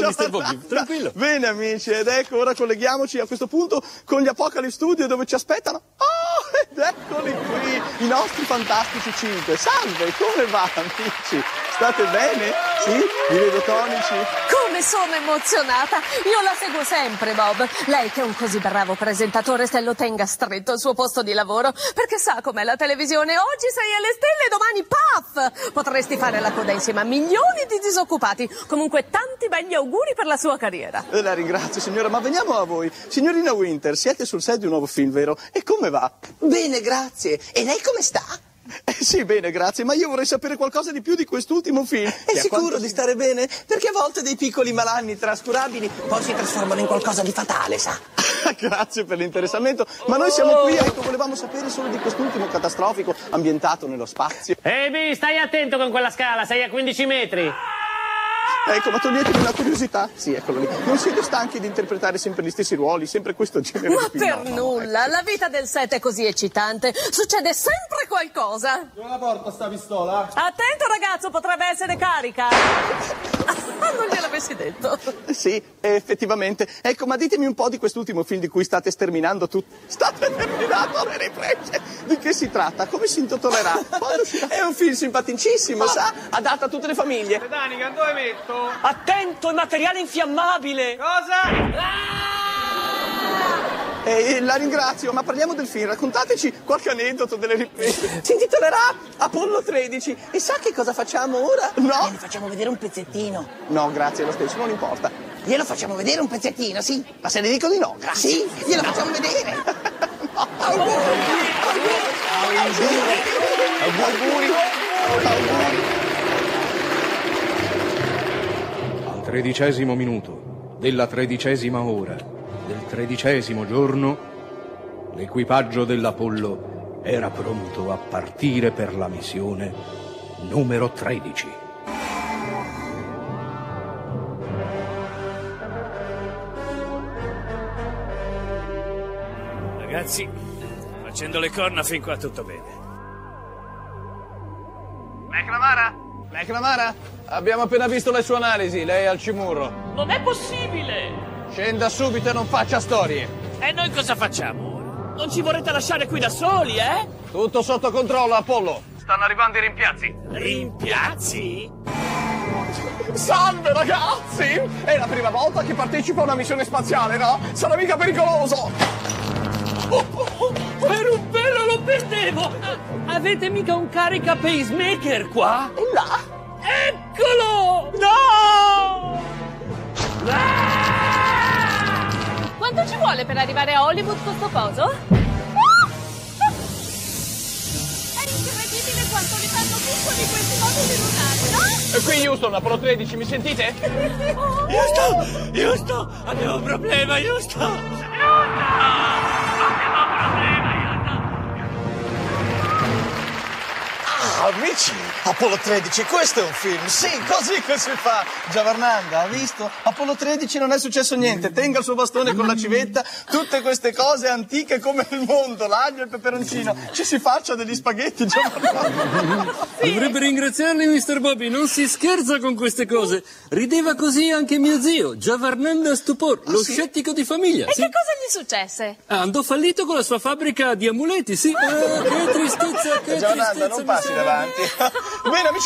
tranquillo, Mr. Bobby, tranquillo. Bene amici, ed ecco, ora colleghiamoci a questo punto con gli Apocalypse Studio dove ci aspettano. Oh, ed eccoli qui, i nostri fantastici cinque. Salve, come va amici? State bene? Sì? Vi vedo tonici? Come sono emozionata! Io la seguo sempre, Bob. Lei che è un così bravo presentatore se lo tenga stretto al suo posto di lavoro, perché sa com'è la televisione. Oggi sei alle stelle, domani paf! Potresti fare la coda insieme a milioni di disoccupati. Comunque tanti begli auguri per la sua carriera. Eh, La ringrazio signora, ma veniamo a voi. Signorina Winter, siete sul set di un nuovo film, vero? E come va? Bene, grazie. E lei come sta? Sì, bene, grazie, ma io vorrei sapere qualcosa di più di quest'ultimo film. È sicuro quanto di si- stare bene? Perché a volte dei piccoli malanni trascurabili poi si trasformano in qualcosa di fatale, sa? Grazie per l'interessamento, ma noi siamo qui, ecco, volevamo sapere solo di quest'ultimo catastrofico ambientato nello spazio. Ehi, stai attento con quella scala, sei a 15 metri. Ecco, ma toglietemi una curiosità. Sì, eccolo lì. Non siete stanchi di interpretare sempre gli stessi ruoli, sempre questo genere Ma di film? per nulla, la vita del set è così eccitante. Succede sempre qualcosa. Dove la porta sta pistola? Attento ragazzo, potrebbe essere carica. Ah, gliel'avessi detto. Sì, effettivamente. Ecco, ma ditemi un po' di quest'ultimo film di cui state sterminando tutti. State terminando le riprese. Di che si tratta? Come si intitolerà? È un film simpaticissimo, sa? Adatto a tutte le famiglie. Danica, dove metto? Attento, è materiale infiammabile! Eh, la ringrazio, ma parliamo del film. Raccontateci qualche aneddoto delle riprese. Si intitolerà Apollo 13. E sa che cosa facciamo ora? No. Gliene facciamo vedere un pezzettino. No, grazie, lo stesso, non importa. Glielo facciamo vedere un pezzettino, sì? Ma se le dico di no, grazie. Sì, glielo facciamo vedere. Al tredicesimo minuto della tredicesima ora del tredicesimo giorno, l'equipaggio dell'Apollo era pronto a partire per la missione numero 13. Ragazzi, facendo le corna fin qua tutto bene. McNamara? McNamara? Abbiamo appena visto le sue analisi, lei è al cimurro. Non è possibile! Scenda subito e non faccia storie. E noi cosa facciamo? Non ci vorrete lasciare qui da soli, eh? Tutto sotto controllo, Apollo. Stanno arrivando i rimpiazzi. Rimpiazzi? Salve ragazzi! È la prima volta che partecipo a una missione spaziale, no? Sarà mica pericoloso! Per un pelo lo perdevo! Avete mica un carica pacemaker qua? E là? Arrivare a Hollywood con sto coso? È incredibile quanto li fanno piccoli questi moduli lunari, no? E qui Houston, Apollo 13, mi sentite? Giusto! Giusto! Abbiamo un problema, giusto! Ah, amici, Apollo 13, questo è un film. Sì, così che si fa. Giavernanda, ha visto? Apollo 13 non è successo niente. Tenga il suo bastone con la civetta, tutte queste cose antiche come il mondo, l'aglio e il peperoncino. Ci si faccia degli spaghetti, Giavernanda. Dovrebbe ringraziarli, Mr. Bobby. Non si scherza con queste cose. Rideva così anche mio zio, Giavernanda Stupor, lo scettico di famiglia. E sì. che cosa gli successe? Ah, andò fallito con la sua fabbrica di amuleti, sì. Eh, che tristezza, che Giavernanda, tristezza. non mi passi sembra. Davanti. Bene, amici.